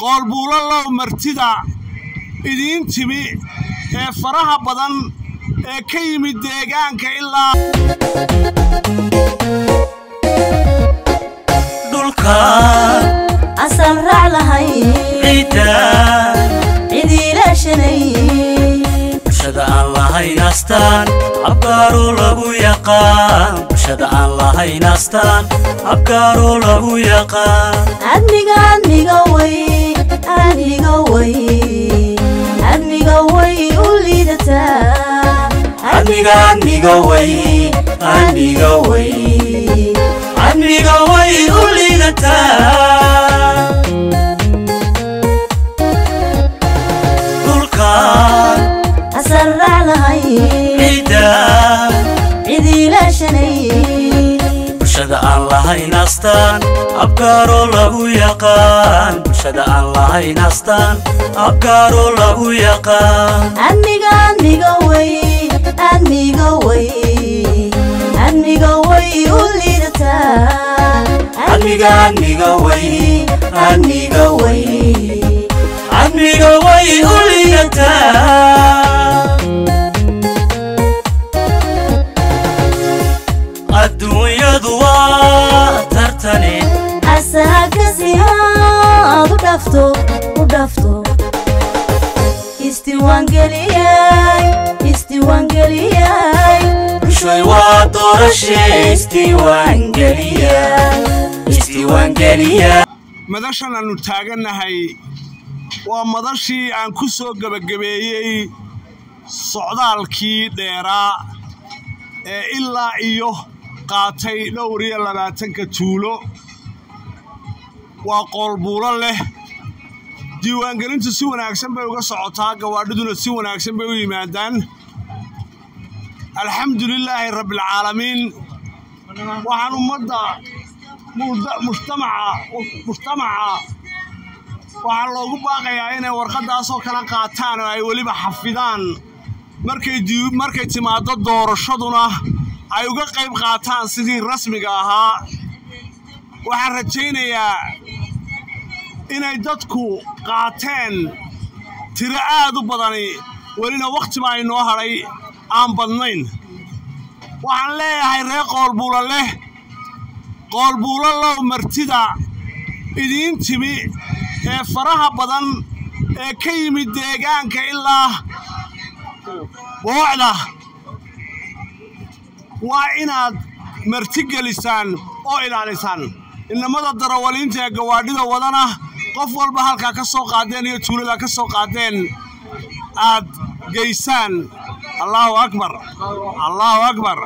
qoolbuulalow martida idiin timi ee faraha badan ee ka yimid deegaanka ilaa bulshada aan lahayn astaan abgaaroo lagu yaqaan. Bulshada aan lahayn astaan abgaaroo lagu yaqaan admiga way u liidataa dhulka asal raac lahay ciidda cidiilaashanay bulshada aan lahayn astaan abgaaroo lagu yaqaan. Bulshada aan lahayn astaan abgaaroo lagu yaqaan admiga admiga way admiga way admiga way u liidataa adduunyadu waa tartane asaakasi aad u dhafto u dhafto isdiiwaangeliyay isdiiwaangeliyay bulshoy waa doorashe isdiiwaangeliya madashan aannu taagannahay waa madashii aan ku soo gebagabeeyey socdaalkii dheeraa ee ilaa iyo qaatay dhowr iyo labaatanka tuulo. Waa qoolbuulo leh. Diiwaangelintu si wanaagsan bay uga socotaa gawaadhiduna si wanaagsan bay u yimaadaan. Alxamdulilaahi rabbialcaalamiin waxaan ummadda mujtamaca waxaa loogu baaqayaa inay warqaddaasoo kala qaataan oo ay weliba xafidaan. Markay timaaddo doorashaduna ay uga qayb qaataan sidii rasmiga ahaa. Waxaan rajaynayaa inay dadku qaateen tiro aad u badani welina wakhtiba ay noo hadhay aan badnayn. Waxaan leeyahay reer qoolbuulo leh qoolbuulalow martida idiin timi ee faraha badan ee ka yimid deegaanka ilaa boocda. Waa inaad marti gelisaan oo ilaalisaan. Inamada darawaliinta ee gawaadhida wadana qof walba halkaa ka soo qaadeen iyo tuulada ka soo qaadeen aad geysaan. Allaahu akbar. Allaahu akbar